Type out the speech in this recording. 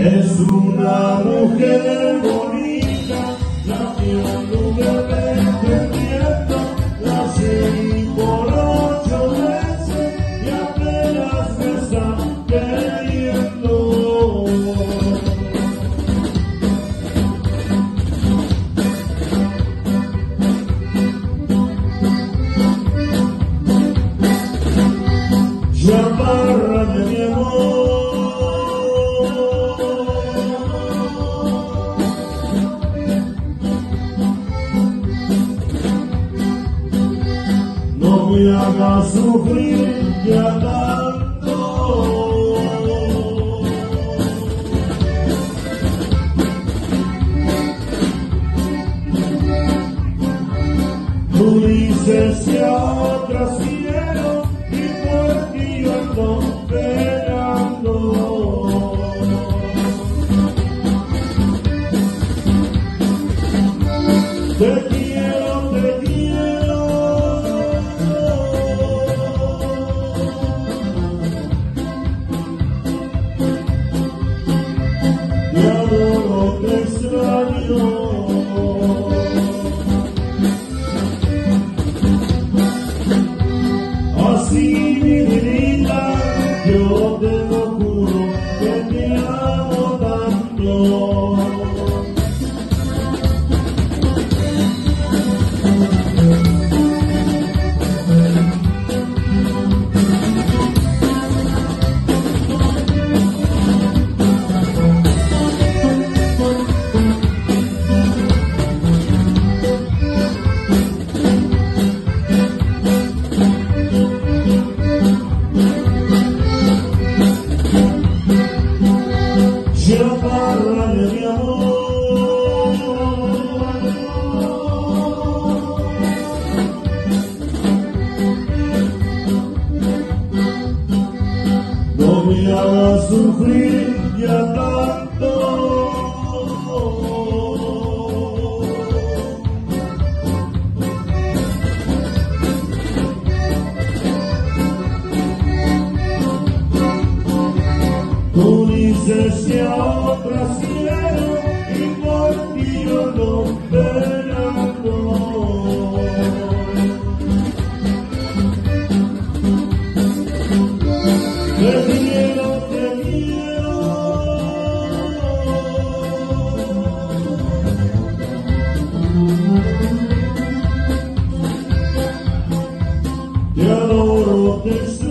Es una mujer me hagas sufrir ya tanto. Tú dices que a otras quiero y por ti yo ando penando. Yo te lo juro que te amo tanto. Me hagas sufrir ya tanto. Tú dices que ahora Oh, broken